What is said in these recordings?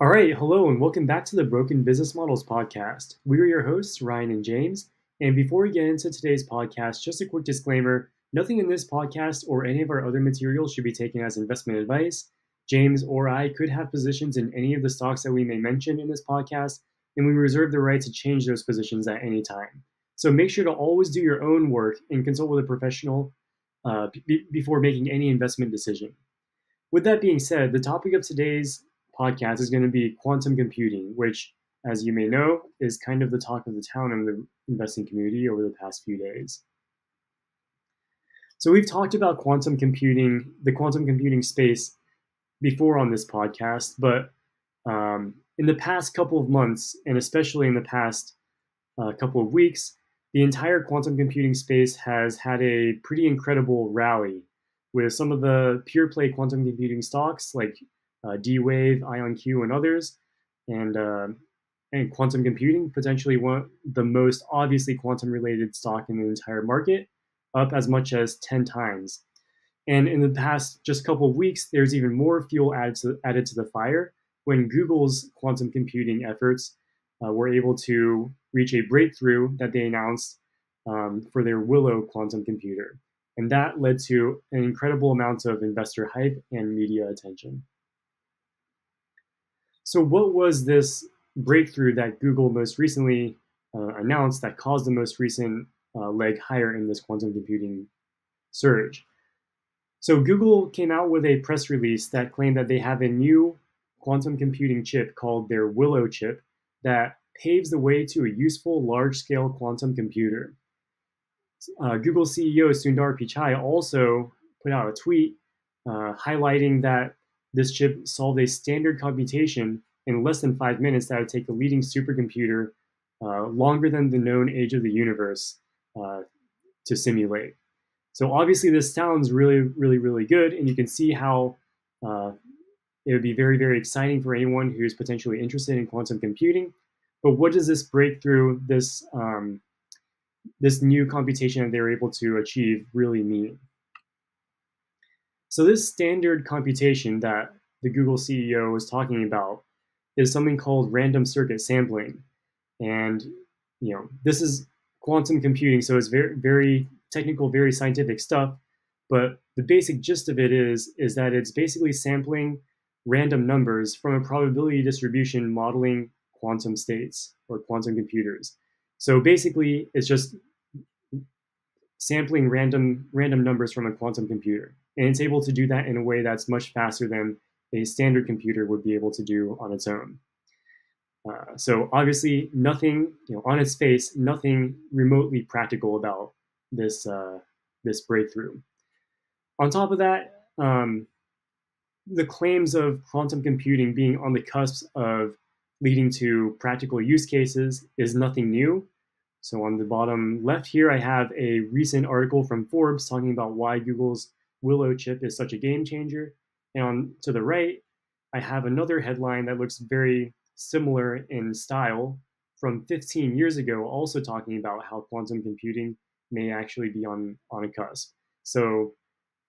All right, hello, and welcome back to the Broken Business Models podcast. We are your hosts, Ryan and James. And before we get into today's podcast, just a quick disclaimer nothing in this podcast or any of our other materials should be taken as investment advice. James or I could have positions in any of the stocks that we may mention in this podcast, and we reserve the right to change those positions at any time. So make sure to always do your own work and consult with a professional uh, b- before making any investment decision. With that being said, the topic of today's podcast is going to be quantum computing, which, as you may know, is kind of the talk of the town in the investing community over the past few days. So, we've talked about quantum computing, the quantum computing space before on this podcast, but um, in the past couple of months, and especially in the past uh, couple of weeks, the entire quantum computing space has had a pretty incredible rally with some of the pure play quantum computing stocks like uh, D-Wave, IonQ, and others, and uh, and quantum computing potentially one the most obviously quantum related stock in the entire market, up as much as 10 times. And in the past just couple of weeks, there's even more fuel added to, added to the fire when Google's quantum computing efforts uh, were able to reach a breakthrough that they announced um, for their Willow quantum computer. And that led to an incredible amount of investor hype and media attention. So, what was this breakthrough that Google most recently uh, announced that caused the most recent uh, leg higher in this quantum computing surge? So, Google came out with a press release that claimed that they have a new quantum computing chip called their Willow chip that paves the way to a useful large scale quantum computer. Uh, Google CEO Sundar Pichai also put out a tweet uh, highlighting that this chip solved a standard computation in less than five minutes that would take a leading supercomputer uh, longer than the known age of the universe uh, to simulate. So obviously this sounds really, really, really good, and you can see how uh, it would be very, very exciting for anyone who's potentially interested in quantum computing. But what does this breakthrough, this um, this new computation that they were able to achieve, really mean? So this standard computation that the Google CEO was talking about is something called random circuit sampling. And you know, this is quantum computing, so it's very very technical, very scientific stuff. But the basic gist of it is is that it's basically sampling random numbers from a probability distribution modeling quantum states or quantum computers. So basically, it's just sampling random random numbers from a quantum computer and it's able to do that in a way that's much faster than a standard computer would be able to do on its own. Uh, so obviously, nothing you know on its face, nothing remotely practical about this uh, this breakthrough. On top of that, um, the claims of quantum computing being on the cusp of leading to practical use cases is nothing new. So on the bottom left here, I have a recent article from Forbes talking about why Google's Willow chip is such a game changer. And on to the right, I have another headline that looks very similar in style from 15 years ago, also talking about how quantum computing may actually be on, on a cusp. So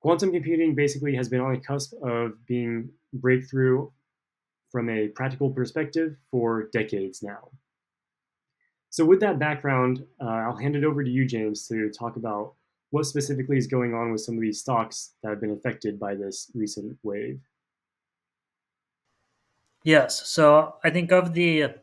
quantum computing basically has been on a cusp of being breakthrough from a practical perspective for decades now. So with that background, uh, I'll hand it over to you, James, to talk about what specifically is going on with some of these stocks that have been affected by this recent wave? Yes, so I think of the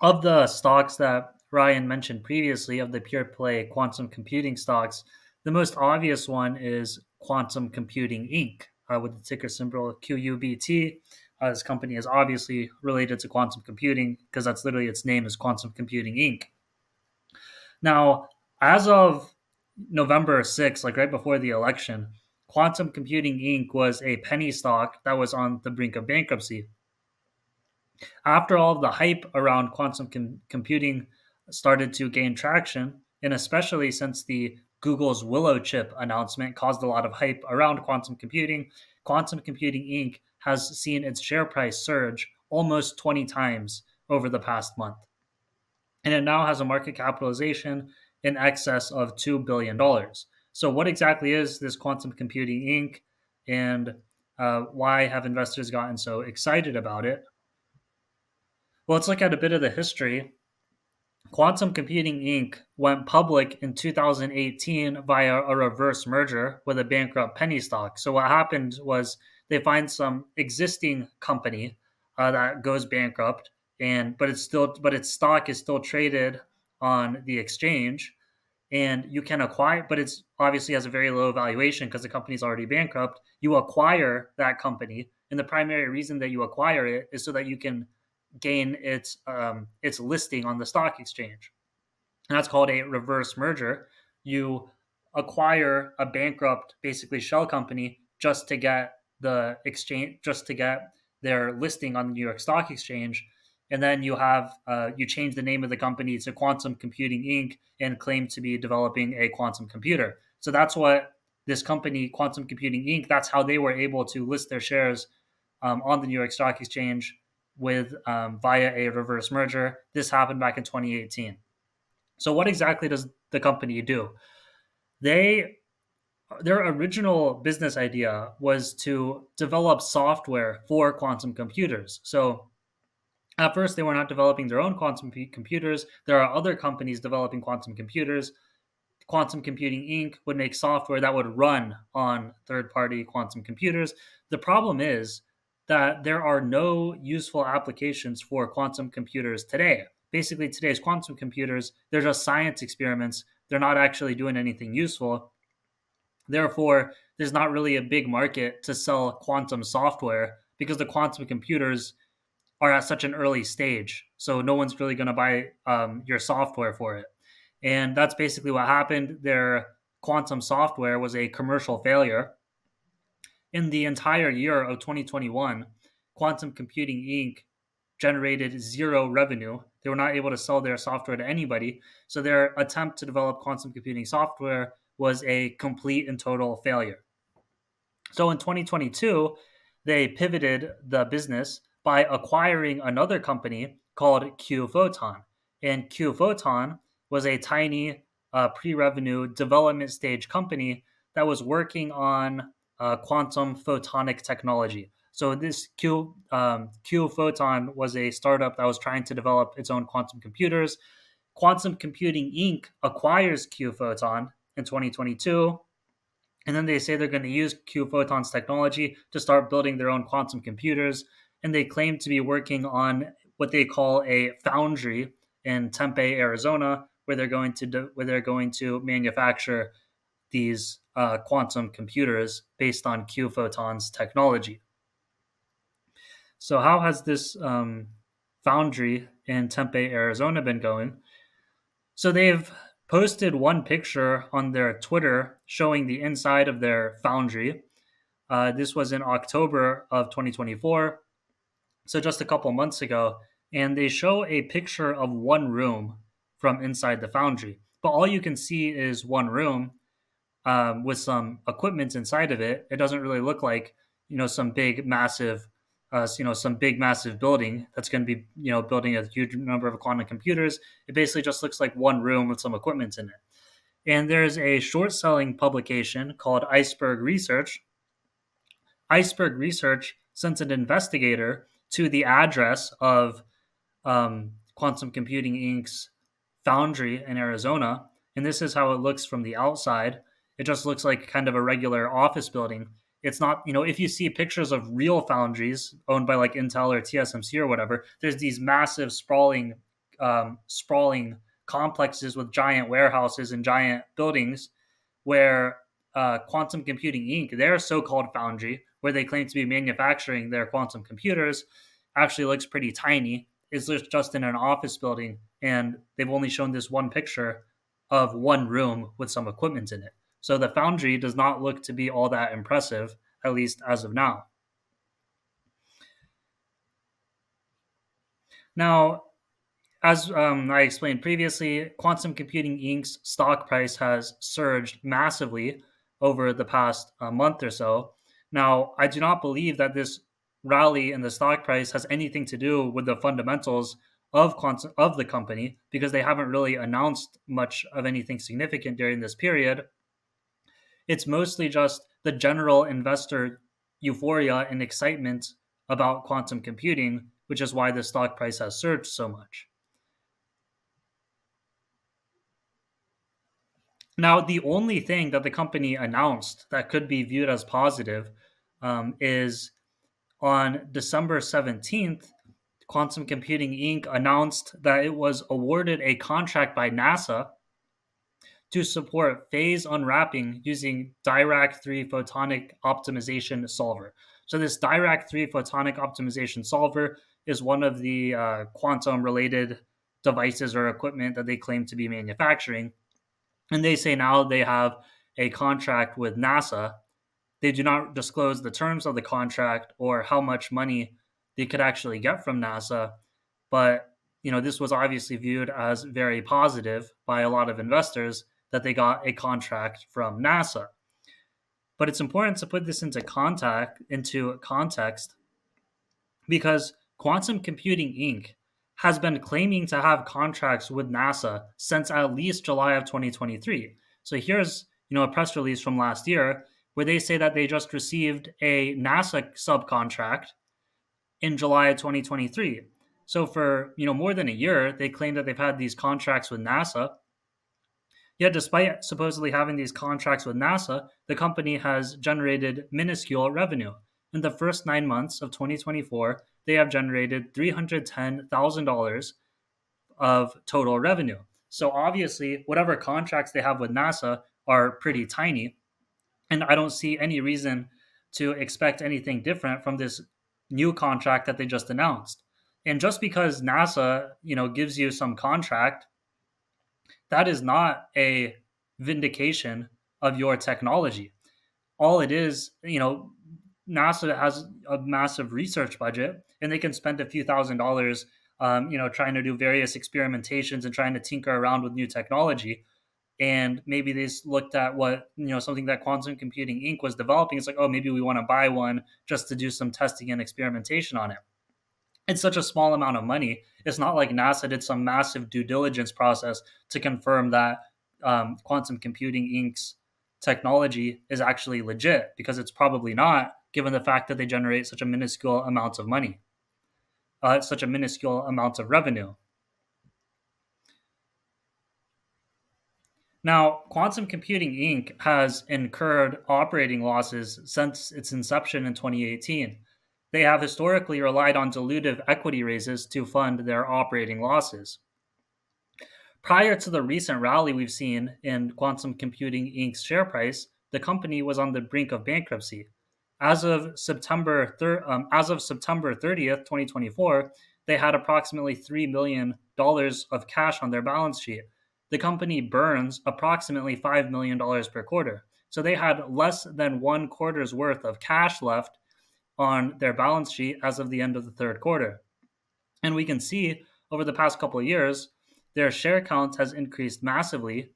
of the stocks that Ryan mentioned previously of the pure play quantum computing stocks, the most obvious one is Quantum Computing Inc. Uh, with the ticker symbol QUBT. Uh, this company is obviously related to quantum computing because that's literally its name is Quantum Computing Inc. Now, as of November 6th, like right before the election, Quantum Computing Inc. was a penny stock that was on the brink of bankruptcy. After all the hype around quantum com- computing started to gain traction, and especially since the Google's Willow chip announcement caused a lot of hype around quantum computing, Quantum Computing Inc. has seen its share price surge almost 20 times over the past month. And it now has a market capitalization in excess of $2 billion. So, what exactly is this Quantum Computing Inc., and uh, why have investors gotten so excited about it? Well, let's look at a bit of the history. Quantum Computing Inc. went public in 2018 via a reverse merger with a bankrupt penny stock. So, what happened was they find some existing company uh, that goes bankrupt, and but it's still but its stock is still traded on the exchange, and you can acquire, but it's obviously has a very low valuation because the company's already bankrupt. You acquire that company, and the primary reason that you acquire it is so that you can gain its um, its listing on the stock exchange. And that's called a reverse merger. You acquire a bankrupt, basically shell company, just to get the exchange, just to get their listing on the New York Stock Exchange, and then you have uh, you change the name of the company to Quantum Computing Inc. and claim to be developing a quantum computer. So that's what this company, Quantum Computing Inc. That's how they were able to list their shares um, on the New York Stock Exchange with um, via a reverse merger. This happened back in 2018. So what exactly does the company do? They their original business idea was to develop software for quantum computers. So at first they were not developing their own quantum computers. There are other companies developing quantum computers. Quantum Computing Inc. would make software that would run on third party quantum computers. The problem is that there are no useful applications for quantum computers today. Basically, today's quantum computers, they're just science experiments. They're not actually doing anything useful. Therefore, there's not really a big market to sell quantum software because the quantum computers are at such an early stage. So no one's really going to buy um, your software for it. And that's basically what happened. Their quantum software was a commercial failure in the entire year of 2021, Quantum Computing Inc. generated zero revenue. They were not able to sell their software to anybody. So their attempt to develop quantum computing software was a complete and total failure. So in 2022, they pivoted the business by acquiring another company called QPhoton. And QPhoton was a tiny uh, pre revenue development stage company that was working on uh, quantum photonic technology. So this Q um, QPhoton was a startup that was trying to develop its own quantum computers. Quantum Computing Inc. acquires QPhoton in 2022, and then they say they're going to use QPhoton's technology to start building their own quantum computers. And they claim to be working on what they call a foundry in Tempe, Arizona, where they're going to do, where they're going to manufacture these uh, quantum computers based on QPhoton's technology. So, how has this um, foundry in Tempe, Arizona been going? So, they've posted one picture on their Twitter showing the inside of their foundry. Uh, this was in October of 2024, so just a couple months ago. And they show a picture of one room from inside the foundry. But all you can see is one room um, with some equipment inside of it. It doesn't really look like you know some big massive, uh, you know some big massive building that's going to be you know building a huge number of quantum computers. It basically just looks like one room with some equipment in it. And there's a short selling publication called Iceberg Research. Iceberg Research sent an investigator to the address of um, Quantum Computing Inc.'s foundry in Arizona. And this is how it looks from the outside. It just looks like kind of a regular office building. It's not, you know, if you see pictures of real foundries owned by like Intel or TSMC or whatever, there's these massive sprawling, um, sprawling complexes with giant warehouses and giant buildings where uh, Quantum Computing Inc., their so called foundry, where they claim to be manufacturing their quantum computers, actually looks pretty tiny. It's just in an office building, and they've only shown this one picture of one room with some equipment in it. So the Foundry does not look to be all that impressive, at least as of now. Now, as um, I explained previously, Quantum Computing Inc.'s stock price has surged massively over the past uh, month or so. Now, I do not believe that this rally in the stock price has anything to do with the fundamentals of of the company because they haven't really announced much of anything significant during this period. It's mostly just the general investor euphoria and excitement about quantum computing which is why the stock price has surged so much. Now, the only thing that the company announced that could be viewed as positive um, is on December 17th, Quantum Computing Inc. announced that it was awarded a contract by NASA to support phase unwrapping using Dirac 3 photonic optimization solver. So, this Dirac 3 photonic optimization solver is one of the uh, quantum related devices or equipment that they claim to be manufacturing. And they say now they have a contract with NASA. They do not disclose the terms of the contract or how much money they could actually get from NASA. But, you know, this was obviously viewed as very positive by a lot of investors that they got a contract from NASA. But it's important to put this into contact into context because Quantum Computing Inc has been claiming to have contracts with NASA since at least July of 2023. So here's, you know, a press release from last year where they say that they just received a NASA subcontract in July of 2023. So for, you know, more than a year, they claim that they've had these contracts with NASA. Yet despite supposedly having these contracts with NASA, the company has generated minuscule revenue. In the first 9 months of 2024, they have generated $310,000 of total revenue. So obviously, whatever contracts they have with NASA are pretty tiny. And I don't see any reason to expect anything different from this new contract that they just announced. And just because NASA, you know, gives you some contract, that is not a vindication of your technology. All it is, you know, NASA has a massive research budget and they can spend a few thousand dollars, um, you know, trying to do various experimentations and trying to tinker around with new technology. And maybe they looked at what, you know, something that Quantum Computing Inc. was developing. It's like, oh, maybe we want to buy one just to do some testing and experimentation on it. It's such a small amount of money. It's not like NASA did some massive due diligence process to confirm that um, Quantum Computing Inc.'s technology is actually legit because it's probably not given the fact that they generate such a minuscule amount of money, uh, such a minuscule amount of revenue. Now, Quantum Computing Inc. has incurred operating losses since its inception in 2018. They have historically relied on dilutive equity raises to fund their operating losses. Prior to the recent rally we've seen in Quantum Computing Inc.'s share price, the company was on the brink of bankruptcy. As of September thir- um, as of September 30th, 2024, they had approximately $3 million of cash on their balance sheet. The company burns approximately $5 million per quarter. So they had less than one quarter's worth of cash left on their balance sheet as of the end of the third quarter. And we can see over the past couple of years, their share count has increased massively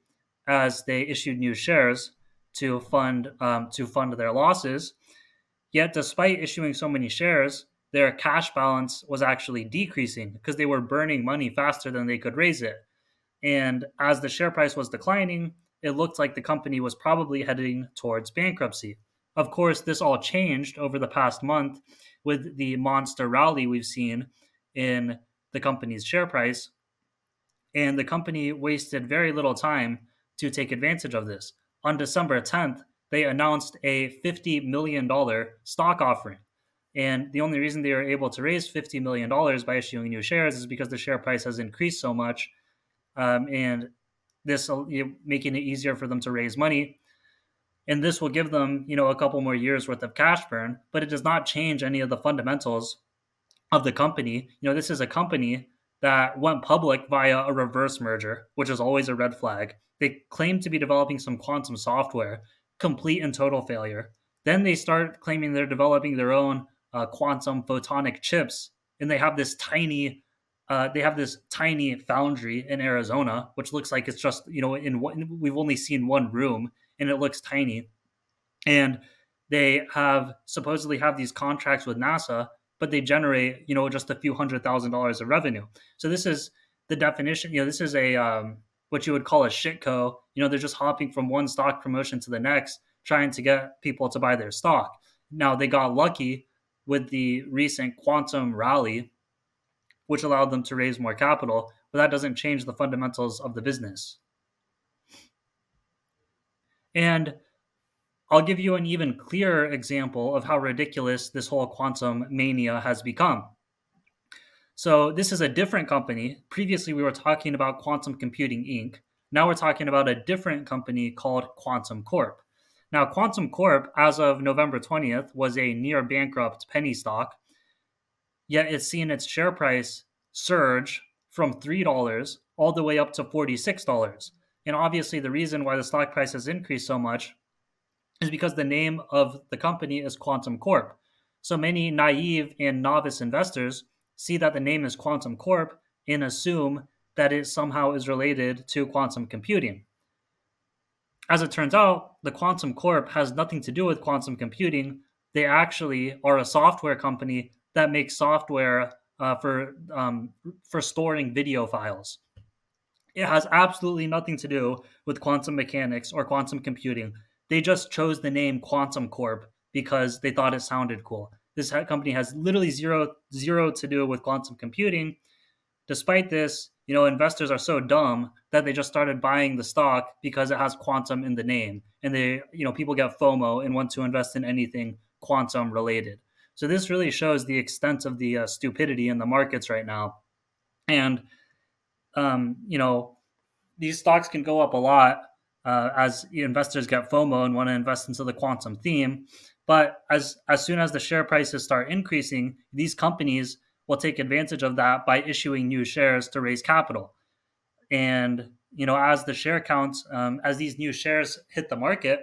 as they issued new shares to fund um, to fund their losses. Yet, despite issuing so many shares, their cash balance was actually decreasing because they were burning money faster than they could raise it. And as the share price was declining, it looked like the company was probably heading towards bankruptcy. Of course, this all changed over the past month with the monster rally we've seen in the company's share price. And the company wasted very little time to take advantage of this. On December 10th, they announced a $50 million stock offering. And the only reason they were able to raise $50 million by issuing new shares is because the share price has increased so much. Um, and this will making it easier for them to raise money. And this will give them, you know, a couple more years worth of cash burn, but it does not change any of the fundamentals of the company. You know, this is a company that went public via a reverse merger, which is always a red flag. They claim to be developing some quantum software, complete and total failure. Then they start claiming they're developing their own uh, quantum photonic chips, and they have this tiny, uh, they have this tiny foundry in Arizona, which looks like it's just you know in one, we've only seen one room, and it looks tiny, and they have supposedly have these contracts with NASA, but they generate you know just a few hundred thousand dollars of revenue. So this is the definition. You know, this is a um, what you would call a shitco. You know, they're just hopping from one stock promotion to the next, trying to get people to buy their stock. Now they got lucky with the recent quantum rally which allowed them to raise more capital, but that doesn't change the fundamentals of the business. And I'll give you an even clearer example of how ridiculous this whole quantum mania has become. So, this is a different company. Previously, we were talking about Quantum Computing Inc. Now we're talking about a different company called Quantum Corp. Now, Quantum Corp, as of November 20th, was a near bankrupt penny stock, yet it's seen its share price surge from $3 all the way up to $46. And obviously, the reason why the stock price has increased so much is because the name of the company is Quantum Corp. So many naive and novice investors see that the name is Quantum Corp and assume that it somehow is related to quantum computing. As it turns out, the Quantum Corp has nothing to do with quantum computing. They actually are a software company that makes software uh, for um, for storing video files. It has absolutely nothing to do with quantum mechanics or quantum computing. They just chose the name Quantum Corp because they thought it sounded cool. This company has literally zero zero to do with quantum computing. Despite this, you know, investors are so dumb that they just started buying the stock because it has quantum in the name, and they, you know, people get FOMO and want to invest in anything quantum related. So this really shows the extent of the uh, stupidity in the markets right now, and um, you know, these stocks can go up a lot uh, as investors get FOMO and want to invest into the quantum theme. But as as soon as the share prices start increasing, these companies will take advantage of that by issuing new shares to raise capital. And you know, as the share counts, um, as these new shares hit the market,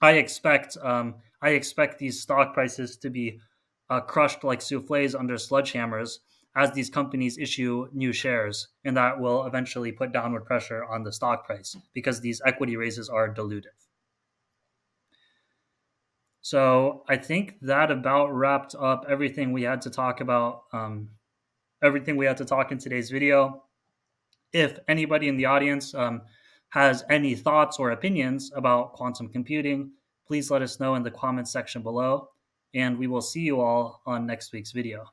I expect um, I expect these stock prices to be uh, crushed like souffles under sledgehammers as these companies issue new shares, and that will eventually put downward pressure on the stock price because these equity raises are dilutive. So I think that about wrapped up everything we had to talk about, um, everything we had to talk in today's video. If anybody in the audience um, has any thoughts or opinions about quantum computing, please let us know in the comments section below, and we will see you all on next week's video.